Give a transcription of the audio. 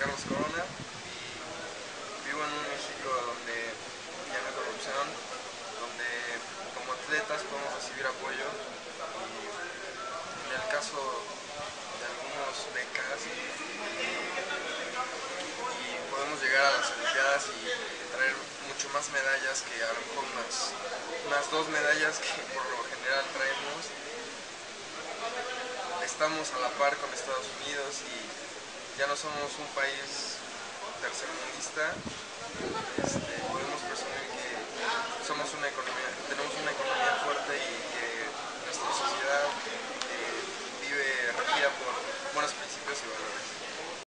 Carlos Corona. Y vivo en un México donde ya no hay corrupción, donde como atletas podemos recibir apoyo. Y en el caso de algunos becas y, podemos llegar a las Olimpiadas y traer mucho más medallas que a lo mejor unas, dos medallas que por lo general traemos. Estamos a la par con Estados Unidos y ya no somos un país tercermundista, este, podemos presumir que somos una economía,